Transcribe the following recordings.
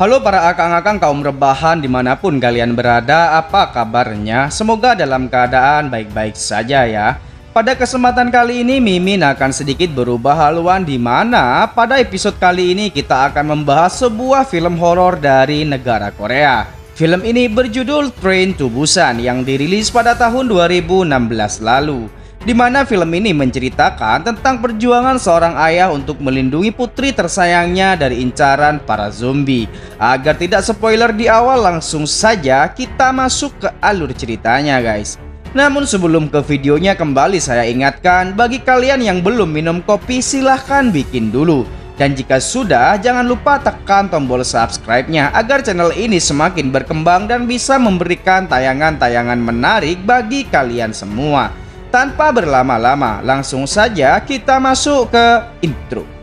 Halo para akang-akang kaum rebahan di mana pun kalian berada, apa kabarnya? Semoga dalam keadaan baik-baik saja ya. Pada kesempatan kali ini Mimin akan sedikit berubah haluan di mana pada episode kali ini kita akan membahas sebuah film horor dari negara Korea. Film ini berjudul Train to Busan yang dirilis pada tahun 2016 lalu di mana film ini menceritakan tentang perjuangan seorang ayah untuk melindungi putri tersayangnya dari incaran para zombie. Agar tidak spoiler di awal, langsung saja kita masuk ke alur ceritanya guys. Namun sebelum ke videonya kembali saya ingatkan bagi kalian yang belum minum kopi silahkan bikin dulu. Dan jika sudah jangan lupa tekan tombol subscribe-nya agar channel ini semakin berkembang dan bisa memberikan tayangan-tayangan menarik bagi kalian semua. Tanpa berlama-lama, langsung saja kita masuk ke intro.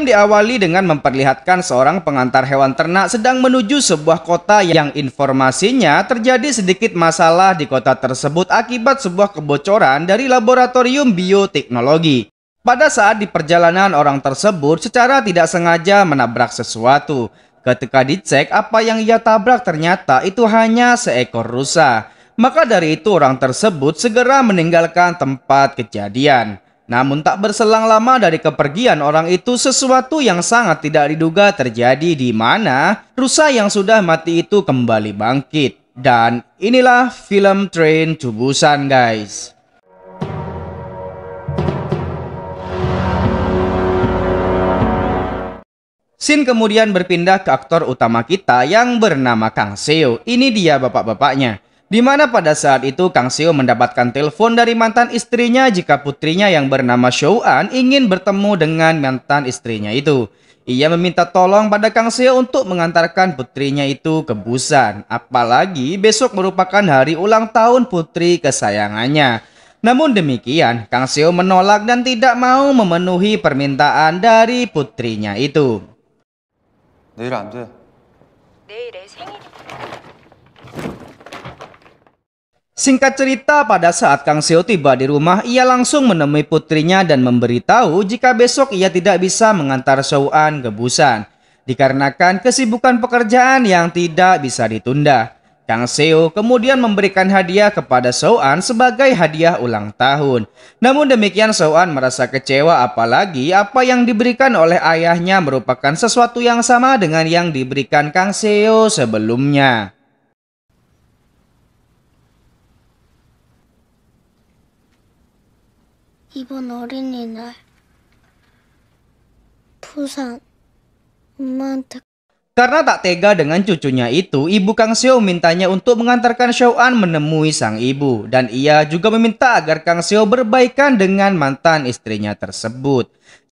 Film diawali dengan memperlihatkan seorang pengantar hewan ternak sedang menuju sebuah kota yang informasinya terjadi sedikit masalah di kota tersebut akibat sebuah kebocoran dari laboratorium bioteknologi. Pada saat di perjalanan orang tersebut secara tidak sengaja menabrak sesuatu. Ketika dicek apa yang ia tabrak ternyata itu hanya seekor rusa. Maka dari itu orang tersebut segera meninggalkan tempat kejadian. Namun tak berselang lama dari kepergian orang itu sesuatu yang sangat tidak diduga terjadi di mana rusa yang sudah mati itu kembali bangkit. Dan inilah film Train to Busan guys. Sin kemudian berpindah ke aktor utama kita yang bernama Kang Seo. Ini dia bapak-bapaknya. Di mana pada saat itu Kang Seo mendapatkan telepon dari mantan istrinya jika putrinya yang bernama Shou An ingin bertemu dengan mantan istrinya itu. Ia meminta tolong pada Kang Seo untuk mengantarkan putrinya itu ke Busan. Apalagi besok merupakan hari ulang tahun putri kesayangannya. Namun demikian, Kang Seo menolak dan tidak mau memenuhi permintaan dari putrinya itu. 내일 안 돼. 내일에 생일이 Singkat cerita, pada saat Kang Seo tiba di rumah, ia langsung menemui putrinya dan memberitahu jika besok ia tidak bisa mengantar An ke Busan. Dikarenakan kesibukan pekerjaan yang tidak bisa ditunda. Kang Seo kemudian memberikan hadiah kepada An sebagai hadiah ulang tahun. Namun demikian An merasa kecewa apalagi apa yang diberikan oleh ayahnya merupakan sesuatu yang sama dengan yang diberikan Kang Seo sebelumnya. 이번 어린이날 부산 엄마한테 Karena tak tega dengan cucunya itu, ibu Kang Seo mintanya untuk mengantarkan An menemui sang ibu. Dan ia juga meminta agar Kang Seo berbaikan dengan mantan istrinya tersebut.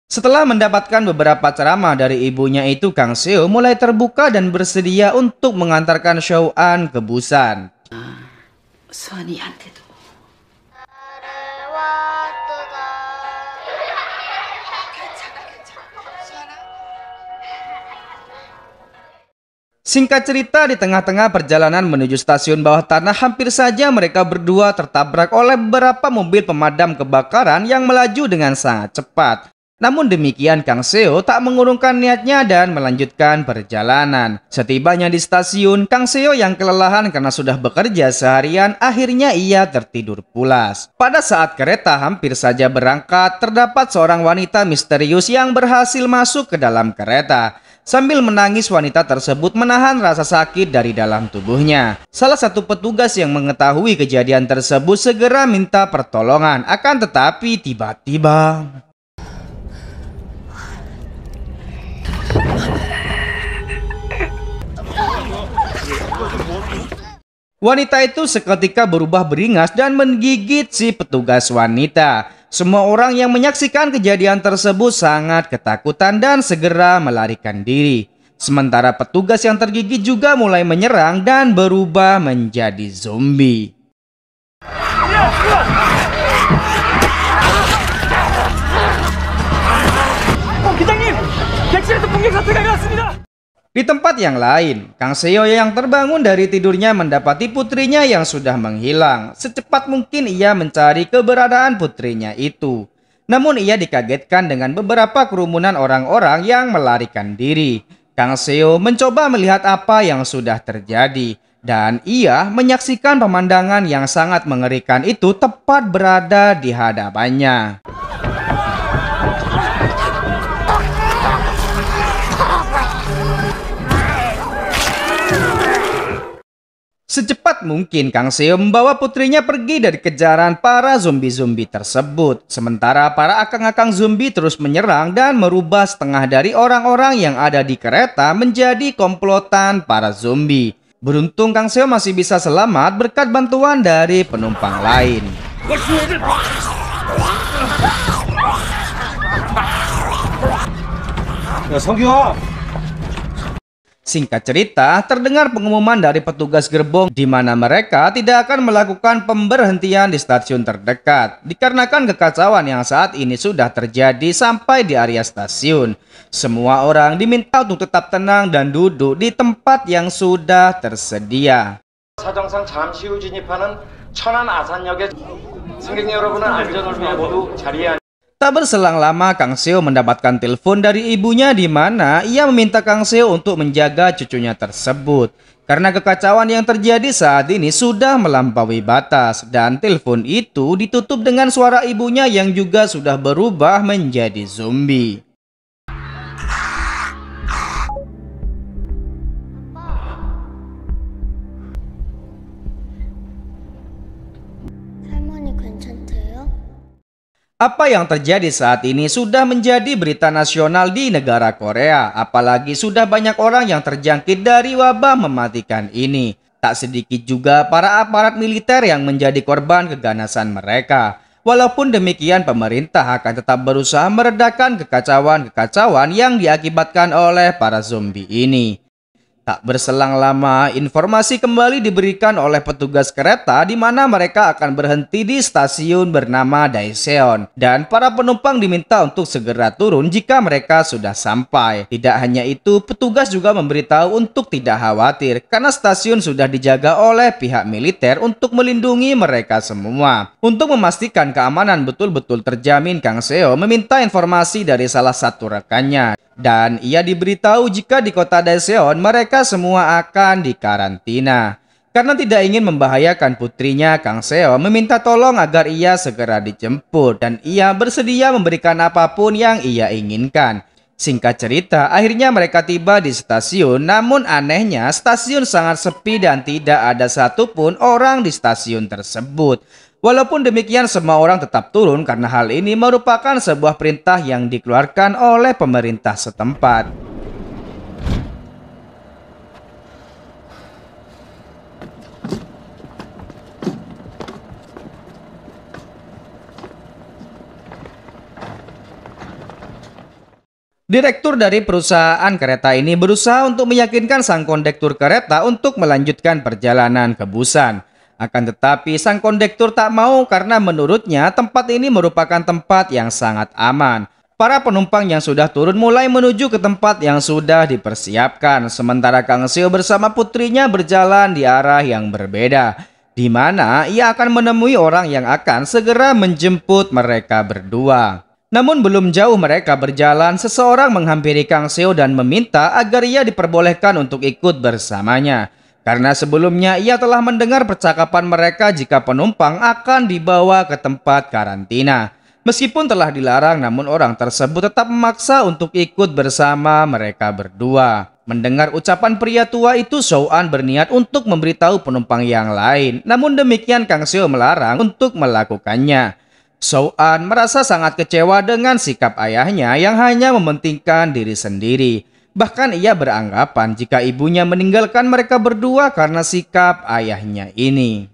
Setelah mendapatkan beberapa ceramah dari ibunya itu, Kang Seo mulai terbuka dan bersedia untuk mengantarkan An ke Busan. 수환이한테도 Singkat cerita, di tengah-tengah perjalanan menuju stasiun bawah tanah, hampir saja mereka berdua tertabrak oleh beberapa mobil pemadam kebakaran yang melaju dengan sangat cepat. Namun demikian, Kang Seo tak mengurungkan niatnya dan melanjutkan perjalanan. Setibanya di stasiun, Kang Seo yang kelelahan karena sudah bekerja seharian, akhirnya ia tertidur pulas. Pada saat kereta hampir saja berangkat, terdapat seorang wanita misterius yang berhasil masuk ke dalam kereta. Sambil menangis wanita tersebut menahan rasa sakit dari dalam tubuhnya. Salah satu petugas yang mengetahui kejadian tersebut segera minta pertolongan. Akan tetapi tiba-tiba... Wanita itu seketika berubah beringas dan menggigit si petugas wanita. Semua orang yang menyaksikan kejadian tersebut sangat ketakutan dan segera melarikan diri. Sementara petugas yang tergigit juga mulai menyerang dan berubah menjadi zombie. Di tempat yang lain, Kang Seo yang terbangun dari tidurnya mendapati putrinya yang sudah menghilang. Secepat mungkin ia mencari keberadaan putrinya itu. Namun ia dikagetkan dengan beberapa kerumunan orang-orang yang melarikan diri. Kang Seo mencoba melihat apa yang sudah terjadi dan ia menyaksikan pemandangan yang sangat mengerikan itu tepat berada di hadapannya. Secepat mungkin Kang Seo membawa putrinya pergi dari kejaran para zombie-zombie tersebut. Sementara para akang-akang zombie terus menyerang dan merubah setengah dari orang-orang yang ada di kereta menjadi komplotan para zombie. Beruntung Kang Seo masih bisa selamat berkat bantuan dari penumpang lain. Ya, Singkat cerita, terdengar pengumuman dari petugas gerbong di mana mereka tidak akan melakukan pemberhentian di stasiun terdekat dikarenakan kekacauan yang saat ini sudah terjadi sampai di area stasiun. Semua orang diminta untuk tetap tenang dan duduk di tempat yang sudah tersedia. 사정상 잠시 후 진입하는 천안 아산역의 승객 여러분은 안전을 위해 모두 자리에 앉 Tak berselang lama Kang Seo mendapatkan telepon dari ibunya di mana ia meminta Kang Seo untuk menjaga cucunya tersebut. Karena kekacauan yang terjadi saat ini sudah melampaui batas dan telepon itu ditutup dengan suara ibunya yang juga sudah berubah menjadi zombie. Apa yang terjadi saat ini sudah menjadi berita nasional di negara Korea, apalagi sudah banyak orang yang terjangkit dari wabah mematikan ini. Tak sedikit juga para aparat militer yang menjadi korban keganasan mereka. Walaupun demikian, pemerintah akan tetap berusaha meredakan kekacauan-kekacauan yang diakibatkan oleh para zombie ini. Tak berselang lama, informasi kembali diberikan oleh petugas kereta di mana mereka akan berhenti di stasiun bernama Daeseon dan para penumpang diminta untuk segera turun jika mereka sudah sampai. Tidak hanya itu, petugas juga memberitahu untuk tidak khawatir karena stasiun sudah dijaga oleh pihak militer untuk melindungi mereka semua. Untuk memastikan keamanan betul-betul terjamin, Kang Seo meminta informasi dari salah satu rekannya dan ia diberitahu jika di kota Daeseon mereka semua akan dikarantina. Karena tidak ingin membahayakan putrinya, Kang Seo meminta tolong agar ia segera dijemput dan ia bersedia memberikan apa pun yang ia inginkan. Singkat cerita, akhirnya mereka tiba di stasiun, namun anehnya stasiun sangat sepi dan tidak ada satupun orang di stasiun tersebut. Walaupun demikian, semua orang tetap turun karena hal ini merupakan sebuah perintah yang dikeluarkan oleh pemerintah setempat. Direktur dari perusahaan kereta ini berusaha untuk meyakinkan sang kondektur kereta untuk melanjutkan perjalanan ke Busan. Akan tetapi sang kondektur tak mau karena menurutnya tempat ini merupakan tempat yang sangat aman. Para penumpang yang sudah turun mulai menuju ke tempat yang sudah dipersiapkan, sementara Kang Seo bersama putrinya berjalan di arah yang berbeda, di mana ia akan menemui orang yang akan segera menjemput mereka berdua. Namun belum jauh mereka berjalan, seseorang menghampiri Kang Seo dan meminta agar ia diperbolehkan untuk ikut bersamanya. Karena sebelumnya ia telah mendengar percakapan mereka jika penumpang akan dibawa ke tempat karantina. Meskipun telah dilarang, namun orang tersebut tetap memaksa untuk ikut bersama mereka berdua. Mendengar ucapan pria tua itu, An berniat untuk memberitahu penumpang yang lain. Namun demikian Kang Seo melarang untuk melakukannya. An merasa sangat kecewa dengan sikap ayahnya yang hanya mementingkan diri sendiri. Bahkan ia beranggapan jika ibunya meninggalkan mereka berdua karena sikap ayahnya ini.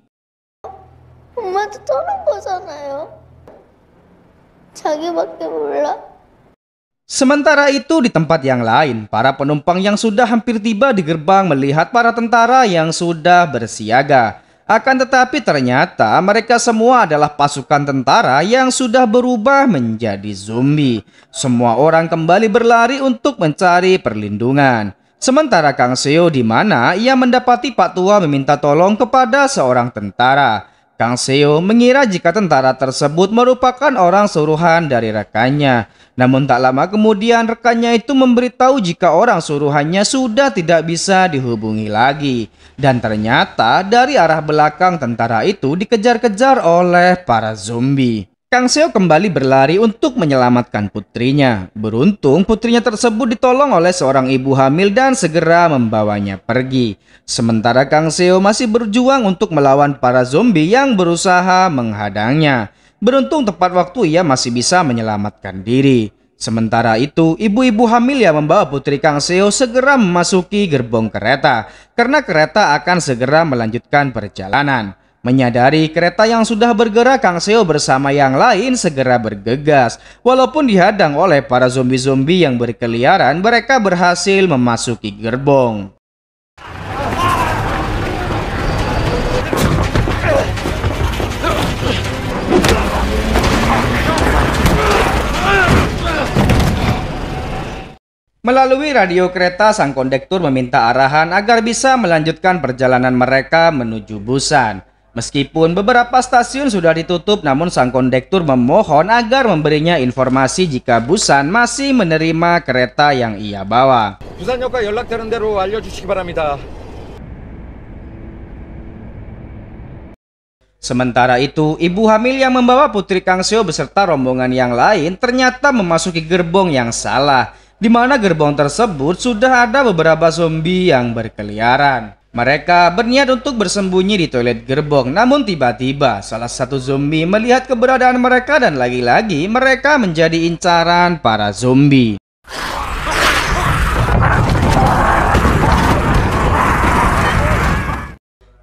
Sementara itu di tempat yang lain, para penumpang yang sudah hampir tiba di gerbang melihat para tentara yang sudah bersiaga. Akan tetapi ternyata mereka semua adalah pasukan tentara yang sudah berubah menjadi zombie. Semua orang kembali berlari untuk mencari perlindungan. Sementara Kang Seo di mana ia mendapati Pak Tua meminta tolong kepada seorang tentara. Kang Seo mengira jika tentara tersebut merupakan orang suruhan dari rekannya. Namun tak lama kemudian rekannya itu memberitahu jika orang suruhannya sudah tidak bisa dihubungi lagi. Dan ternyata dari arah belakang tentara itu dikejar-kejar oleh para zombie. Kang Seo kembali berlari untuk menyelamatkan putrinya. Beruntung putrinya tersebut ditolong oleh seorang ibu hamil dan segera membawanya pergi. Sementara Kang Seo masih berjuang untuk melawan para zombie yang berusaha menghadangnya. Beruntung tepat waktu ia masih bisa menyelamatkan diri. Sementara itu, ibu-ibu hamil yang membawa putri Kang Seo segera memasuki gerbong kereta karena kereta akan segera melanjutkan perjalanan. Menyadari kereta yang sudah bergerak, Kang Seo bersama yang lain segera bergegas. Walaupun dihadang oleh para zombie-zombie yang berkeliaran, mereka berhasil memasuki gerbong. Melalui radio kereta, sang kondektur meminta arahan agar bisa melanjutkan perjalanan mereka menuju Busan. Meskipun beberapa stasiun sudah ditutup, namun sang kondektur memohon agar memberinya informasi jika Busan masih menerima kereta yang ia bawa. 부산역과 연락되는 대로 알려주시기 바랍니다. Sementara itu, ibu hamil yang membawa putri Kang Seo beserta rombongan yang lain ternyata memasuki gerbong yang salah, di mana gerbong tersebut sudah ada beberapa zombie yang berkeliaran. Mereka berniat untuk bersembunyi di toilet gerbong, namun tiba-tiba salah satu zombie melihat keberadaan mereka dan lagi-lagi mereka menjadi incaran para zombie.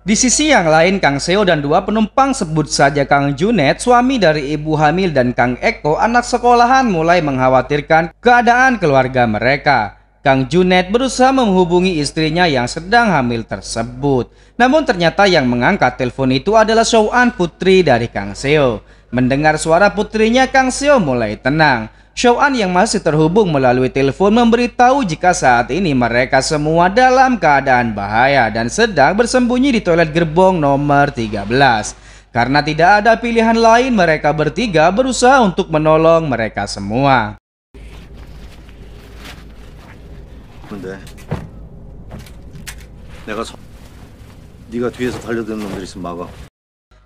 Di sisi yang lain, Kang Seo dan dua penumpang sebut saja Kang Junet, suami dari ibu hamil dan Kang Eko, anak sekolahan mulai mengkhawatirkan keadaan keluarga mereka. Kang Junet berusaha menghubungi istrinya yang sedang hamil tersebut. Namun ternyata yang mengangkat telepon itu adalah Shouan putri dari Kang Seo. Mendengar suara putrinya, Kang Seo mulai tenang. Shouan yang masih terhubung melalui telepon memberitahu jika saat ini mereka semua dalam keadaan bahaya dan sedang bersembunyi di toilet gerbong nomor 13. Karena tidak ada pilihan lain mereka bertiga berusaha untuk menolong mereka semua. 근데 내가 서... 네가 뒤에서 달려드는 놈들 있으면 막아.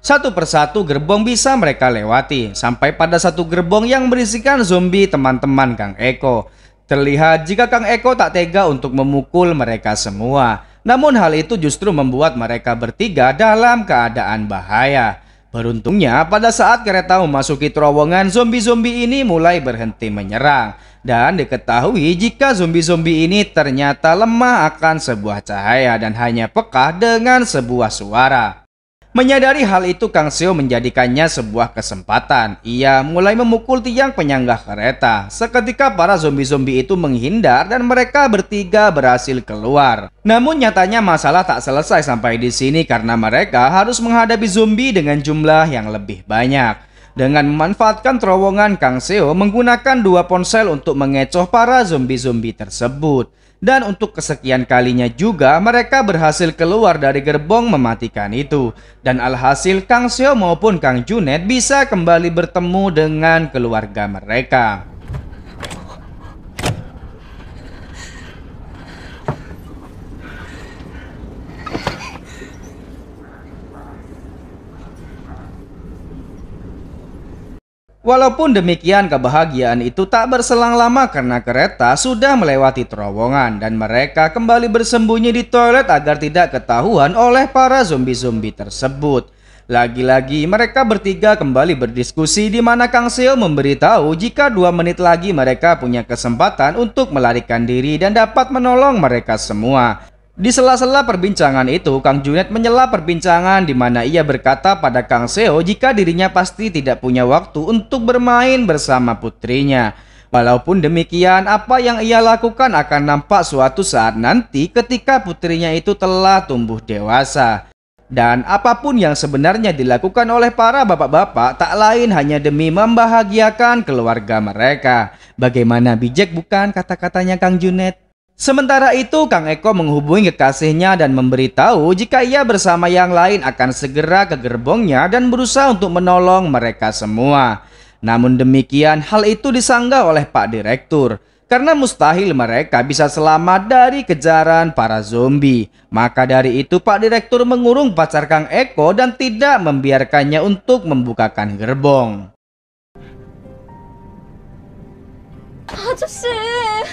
Satu persatu gerbong bisa mereka lewati, sampai pada satu gerbong yang berisikan zombie teman-teman Kang Eko. Terlihat jika Kang Eko tak tega untuk memukul mereka semua. Namun hal itu justru membuat mereka bertiga dalam keadaan bahaya. Beruntungnya pada saat kereta memasuki terowongan, zombie-zombie ini mulai berhenti menyerang. Dan diketahui jika zombie-zombie ini ternyata lemah akan sebuah cahaya dan hanya peka dengan sebuah suara. Menyadari hal itu, Kang Seo menjadikannya sebuah kesempatan. Ia mulai memukul tiang penyangga kereta. Seketika para zombie-zombie itu menghindar dan mereka bertiga berhasil keluar. Namun nyatanya masalah tak selesai sampai di sini karena mereka harus menghadapi zombie dengan jumlah yang lebih banyak. Dengan memanfaatkan terowongan, Kang Seo menggunakan dua ponsel untuk mengecoh para zombie-zombie tersebut. Dan untuk kesekian kalinya juga mereka berhasil keluar dari gerbong mematikan itu. Dan alhasil Kang Seo maupun Kang Junet bisa kembali bertemu dengan keluarga mereka. Walaupun demikian kebahagiaan itu tak berselang lama karena kereta sudah melewati terowongan dan mereka kembali bersembunyi di toilet agar tidak ketahuan oleh para zombie-zombie tersebut. Lagi-lagi mereka bertiga kembali berdiskusi di mana Kang Seo memberitahu jika dua menit lagi mereka punya kesempatan untuk melarikan diri dan dapat menolong mereka semua. Di sela-sela perbincangan itu, Kang Junet menyela perbincangan di mana ia berkata pada Kang Seo jika dirinya pasti tidak punya waktu untuk bermain bersama putrinya. Walaupun demikian, apa yang ia lakukan akan nampak suatu saat nanti ketika putrinya itu telah tumbuh dewasa. Dan apa pun yang sebenarnya dilakukan oleh para bapak-bapak tak lain hanya demi membahagiakan keluarga mereka. Bagaimana bijak bukan kata-katanya Kang Junet? Sementara itu, Kang Eko menghubungi kekasihnya dan memberitahu jika ia bersama yang lain akan segera ke gerbongnya dan berusaha untuk menolong mereka semua. Namun demikian, hal itu disanggah oleh Pak Direktur karena mustahil mereka bisa selamat dari kejaran para zombie. Maka dari itu, Pak Direktur mengurung pacar Kang Eko dan tidak membiarkannya untuk membukakan gerbong. Aduh sih.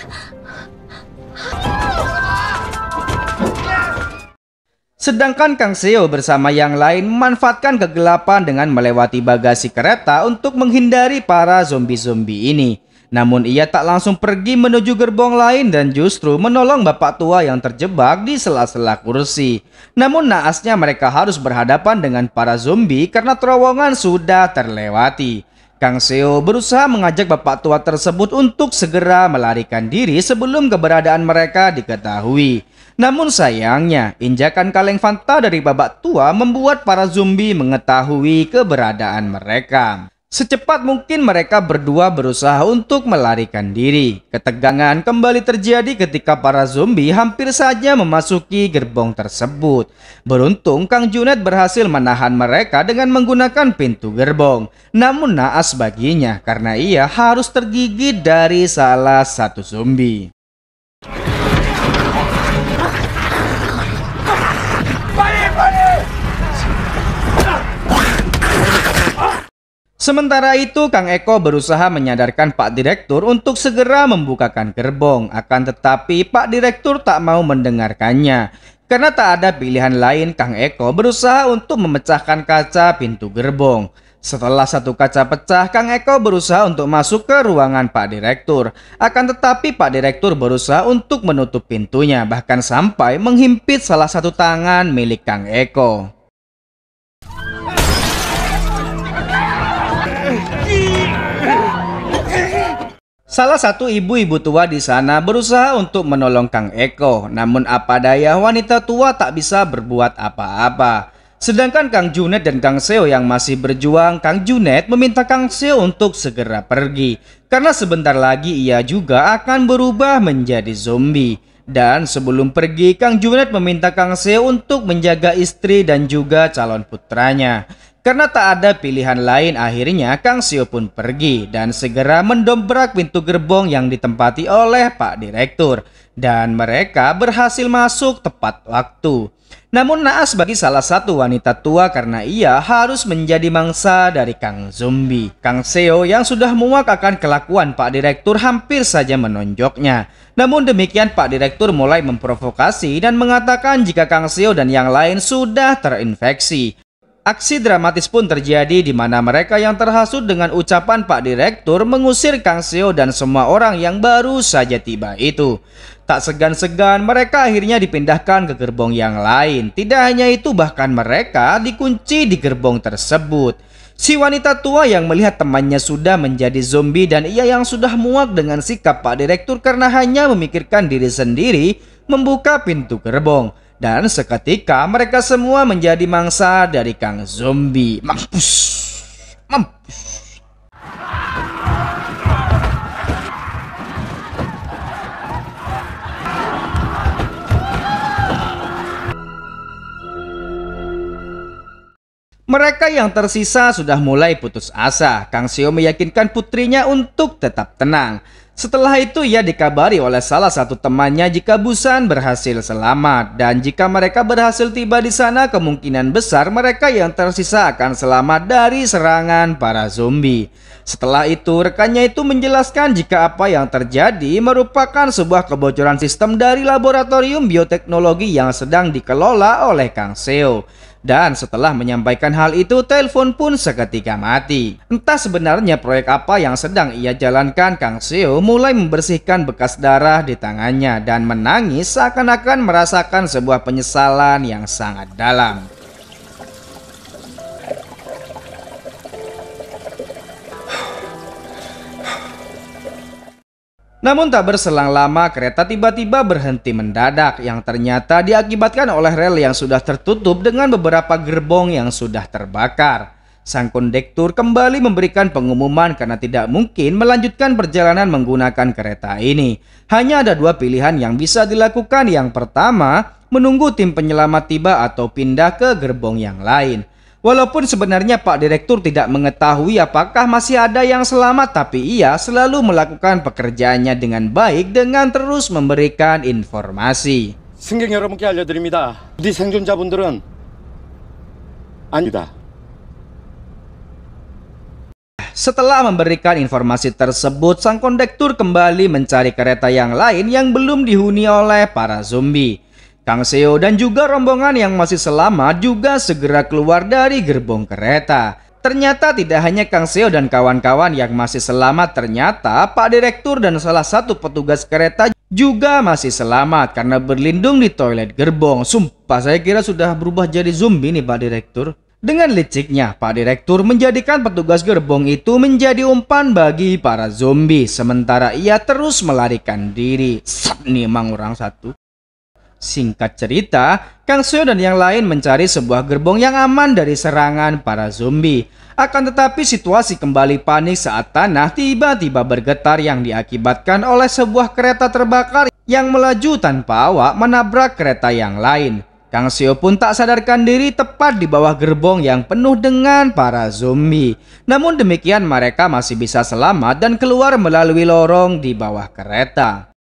Sedangkan Kang Seo bersama yang lain memanfaatkan kegelapan dengan melewati bagasi kereta untuk menghindari para zombie-zombie ini. Namun ia tak langsung pergi menuju gerbong lain dan justru menolong bapak tua yang terjebak di sela-sela kursi. Namun naasnya mereka harus berhadapan dengan para zombie karena terowongan sudah terlewati. Kang Seo berusaha mengajak bapak tua tersebut untuk segera melarikan diri sebelum keberadaan mereka diketahui. Namun sayangnya, injakan kaleng Fanta dari babak tua membuat para zombie mengetahui keberadaan mereka. Secepat mungkin mereka berdua berusaha untuk melarikan diri. Ketegangan kembali terjadi ketika para zombie hampir saja memasuki gerbong tersebut. Beruntung Kang Junet berhasil menahan mereka dengan menggunakan pintu gerbong. Namun naas baginya karena ia harus tergigit dari salah satu zombie. Sementara itu, Kang Eko berusaha menyadarkan Pak Direktur untuk segera membukakan gerbong. Akan tetapi, Pak Direktur tak mau mendengarkannya. Karena tak ada pilihan lain, Kang Eko berusaha untuk memecahkan kaca pintu gerbong. Setelah satu kaca pecah, Kang Eko berusaha untuk masuk ke ruangan Pak Direktur. Akan tetapi Pak Direktur berusaha untuk menutup pintunya, bahkan sampai menghimpit salah satu tangan milik Kang Eko. Salah satu ibu-ibu tua di sana berusaha untuk menolong Kang Eko, namun apa daya wanita tua tak bisa berbuat apa-apa. Sedangkan Kang Junet dan Kang Seo yang masih berjuang, Kang Junet meminta Kang Seo untuk segera pergi. Karena sebentar lagi ia juga akan berubah menjadi zombie. Dan sebelum pergi, Kang Junet meminta Kang Seo untuk menjaga istri dan juga calon putranya. Karena tak ada pilihan lain akhirnya Kang Sio pun pergi dan segera mendobrak pintu gerbong yang ditempati oleh Pak Direktur. Dan mereka berhasil masuk tepat waktu. Namun naas bagi salah satu wanita tua karena ia harus menjadi mangsa dari Kang Zombie. Kang Seo yang sudah muak akan kelakuan Pak Direktur hampir saja menonjoknya. Namun demikian Pak Direktur mulai memprovokasi dan mengatakan jika Kang Seo dan yang lain sudah terinfeksi. Aksi dramatis pun terjadi di mana mereka yang terhasut dengan ucapan Pak Direktur mengusir Kang Seo dan semua orang yang baru saja tiba itu. Tak segan-segan mereka akhirnya dipindahkan ke gerbong yang lain. Tidak hanya itu bahkan mereka dikunci di gerbong tersebut. Si wanita tua yang melihat temannya sudah menjadi zombie dan ia yang sudah muak dengan sikap Pak Direktur karena hanya memikirkan diri sendiri membuka pintu gerbong. Dan seketika mereka semua menjadi mangsa dari Kang Zombie. Mampus! Mampus! Mereka yang tersisa sudah mulai putus asa. Kang Seo meyakinkan putrinya untuk tetap tenang. Setelah itu ia dikabari oleh salah satu temannya jika Busan berhasil selamat dan jika mereka berhasil tiba di sana kemungkinan besar mereka yang tersisa akan selamat dari serangan para zombie. Setelah itu rekannya itu menjelaskan jika apa yang terjadi merupakan sebuah kebocoran sistem dari laboratorium bioteknologi yang sedang dikelola oleh Kang Seo. Dan setelah menyampaikan hal itu, telepon pun seketika mati. Entah sebenarnya proyek apa yang sedang ia jalankan, Kang Seo mulai membersihkan bekas darah di tangannya dan menangis seakan-akan merasakan sebuah penyesalan yang sangat dalam. Namun tak berselang lama kereta tiba-tiba berhenti mendadak yang ternyata diakibatkan oleh rel yang sudah tertutup dengan beberapa gerbong yang sudah terbakar. sang kondektur kembali memberikan pengumuman karena tidak mungkin melanjutkan perjalanan menggunakan kereta ini. Hanya ada dua pilihan yang bisa dilakukan. Yang pertama, menunggu tim penyelamat tiba atau pindah ke gerbong yang lain. Walaupun sebenarnya Pak Direktur tidak mengetahui apakah masih ada yang selamat, tapi ia selalu melakukan pekerjaannya dengan baik dengan terus memberikan informasi. 승객 여러분께 알려드립니다. 우리 생존자분들은 아니다. Setelah memberikan informasi tersebut, sang kondektur kembali mencari kereta yang lain yang belum dihuni oleh para zombie. Kang Seo dan juga rombongan yang masih selamat juga segera keluar dari gerbong kereta. Ternyata tidak hanya Kang Seo dan kawan-kawan yang masih selamat, ternyata Pak Direktur dan salah satu petugas kereta juga masih selamat karena berlindung di toilet gerbong. Sumpah saya kira sudah berubah jadi zombie nih Pak Direktur. Dengan liciknya, Pak Direktur menjadikan petugas gerbong itu menjadi umpan bagi para zombie, sementara ia terus melarikan diri. Sat nih emang orang satu. Singkat cerita, Kang Seo dan yang lain mencari sebuah gerbong yang aman dari serangan para zombie. Akan tetapi situasi kembali panik saat tanah tiba-tiba bergetar yang diakibatkan oleh sebuah kereta terbakar yang melaju tanpa awak menabrak kereta yang lain. Kang Seo pun tak sadarkan diri tepat di bawah gerbong yang penuh dengan para zombie. Namun demikian mereka masih bisa selamat dan keluar melalui lorong di bawah kereta.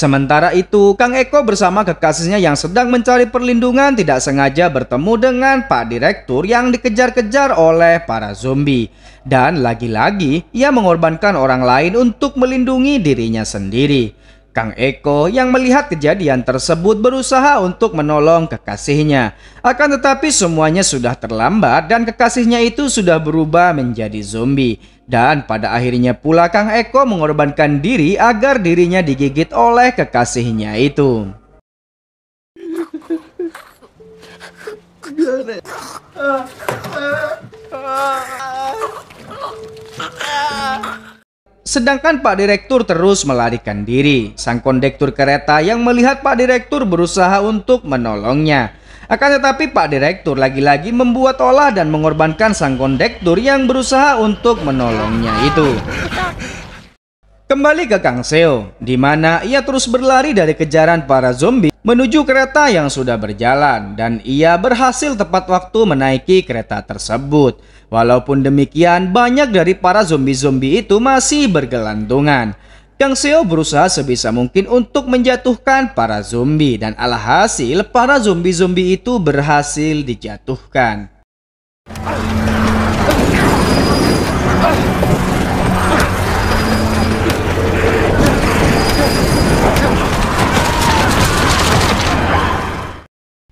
Sementara itu, Kang Eko bersama kekasihnya yang sedang mencari perlindungan tidak sengaja bertemu dengan Pak Direktur yang dikejar-kejar oleh para zombie. Dan lagi-lagi, ia mengorbankan orang lain untuk melindungi dirinya sendiri. Kang Eko yang melihat kejadian tersebut berusaha untuk menolong kekasihnya. Akan tetapi semuanya sudah terlambat dan kekasihnya itu sudah berubah menjadi zombie. Dan pada akhirnya pula Kang Eko mengorbankan diri agar dirinya digigit oleh kekasihnya itu. Sedangkan Pak Direktur terus melarikan diri. Sang kondektur kereta yang melihat Pak Direktur berusaha untuk menolongnya. Akan tetapi Pak Direktur lagi-lagi membuat olah dan mengorbankan sang kondektur yang berusaha untuk menolongnya itu. Kembali ke Kang Seo, di mana ia terus berlari dari kejaran para zombie menuju kereta yang sudah berjalan dan ia berhasil tepat waktu menaiki kereta tersebut. Walaupun demikian, banyak dari para zombie-zombie itu masih bergelantungan. Kang Seo berusaha sebisa mungkin untuk menjatuhkan para zombie dan alhasil para zombie-zombie itu berhasil dijatuhkan.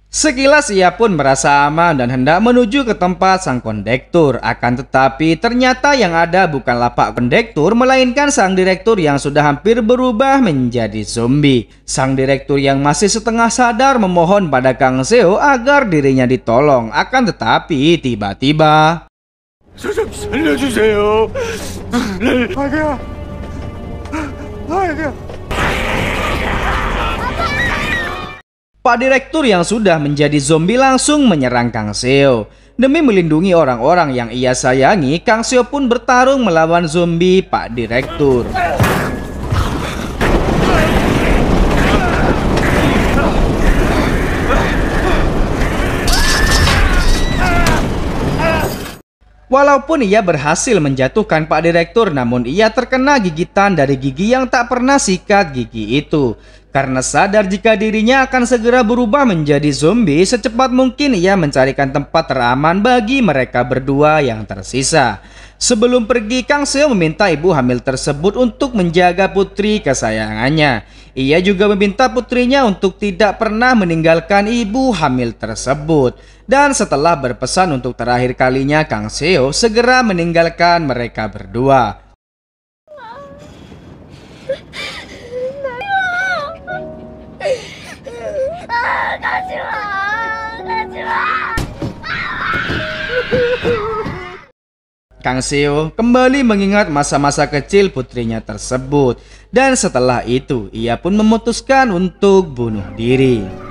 Sekilas ia pun merasa aman dan hendak menuju ke tempat sang kondektur. Akan tetapi ternyata yang ada bukanlah pak kondektur melainkan sang direktur yang sudah hampir berubah menjadi zombie. Sang direktur yang masih setengah sadar memohon pada Kang Seo agar dirinya ditolong. Akan tetapi tiba-tiba... Pak Direktur yang sudah menjadi zombie langsung menyerang Kang Seo. Demi melindungi orang-orang yang ia sayangi, Kang Seo pun bertarung melawan zombie Pak Direktur. Walaupun ia berhasil menjatuhkan Pak Direktur, namun ia terkena gigitan dari gigi yang tak pernah sikat gigi itu. Karena sadar jika dirinya akan segera berubah menjadi zombie, secepat mungkin ia mencarikan tempat teraman bagi mereka berdua yang tersisa. Sebelum pergi, Kang Seo meminta ibu hamil tersebut untuk menjaga putri kesayangannya. Ia juga meminta putrinya untuk tidak pernah meninggalkan ibu hamil tersebut. Dan setelah berpesan untuk terakhir kalinya, Kang Seo segera meninggalkan mereka berdua. Kang Seo kembali mengingat masa-masa kecil putrinya tersebut dan setelah itu ia pun memutuskan untuk bunuh diri.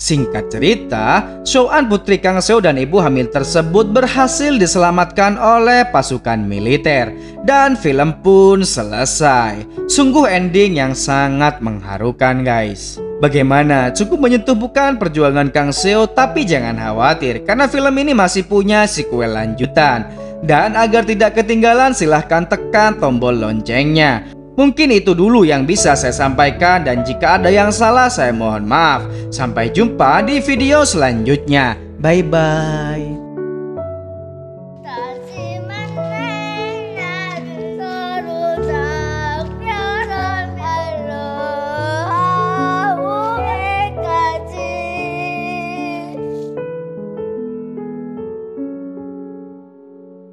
Singkat cerita, Shoan putri Kang Seo dan ibu hamil tersebut berhasil diselamatkan oleh pasukan militer dan film pun selesai. Sungguh ending yang sangat mengharukan guys. Bagaimana? Cukup menyentuh bukan perjuangan Kang Seo tapi jangan khawatir karena film ini masih punya sequel lanjutan. Dan agar tidak ketinggalan silahkan tekan tombol loncengnya Mungkin itu dulu yang bisa saya sampaikan dan jika ada yang salah saya mohon maaf. Sampai jumpa di video selanjutnya. Bye bye.